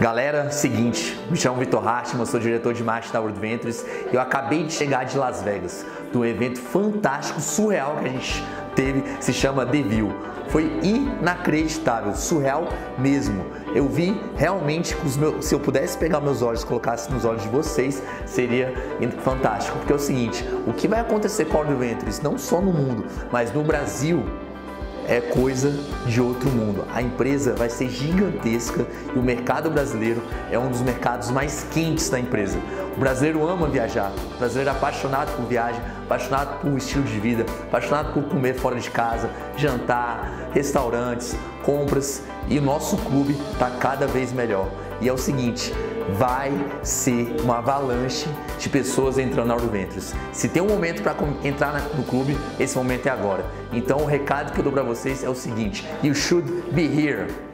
Galera, seguinte, me chamo Vitor Hartmann, sou diretor de marketing da World Ventures e eu acabei de chegar de Las Vegas, de um evento fantástico, surreal que a gente teve, se chama The View. Foi inacreditável, surreal mesmo. Eu vi realmente que os meus, se eu pudesse pegar meus olhos e colocasse nos olhos de vocês, seria fantástico. Porque é o seguinte, o que vai acontecer com a World Ventures, não só no mundo, mas no Brasil, é coisa de outro mundo. A empresa vai ser gigantesca e o mercado brasileiro é um dos mercados mais quentes da empresa. O brasileiro ama viajar, o brasileiro é apaixonado por viagem, apaixonado por estilo de vida, apaixonado por comer fora de casa, jantar, restaurantes, compras e o nosso clube está cada vez melhor. E é o seguinte, vai ser uma avalanche de pessoas entrando na Ventures. Se tem um momento para entrar no clube, esse momento é agora. Então o recado que eu dou para vocês é o seguinte: you should be here.